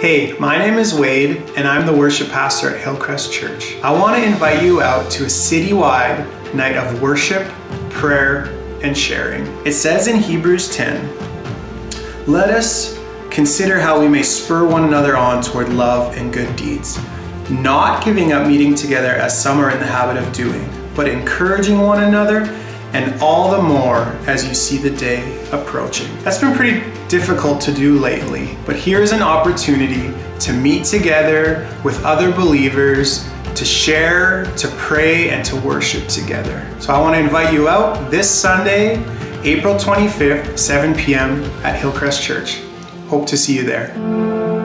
Hey, my name is Wade, and I'm the worship pastor at Hillcrest Church. I want to invite you out to a citywide night of worship, prayer, and sharing. It says in Hebrews 10 Let us consider how we may spur one another on toward love and good deeds, not giving up meeting together as some are in the habit of doing, but encouraging one another and all the more as you see the day approaching. That's been pretty difficult to do lately, but here's an opportunity to meet together with other believers, to share, to pray, and to worship together. So I want to invite you out this Sunday, April 25th, 7 p.m. at Hillcrest Church. Hope to see you there.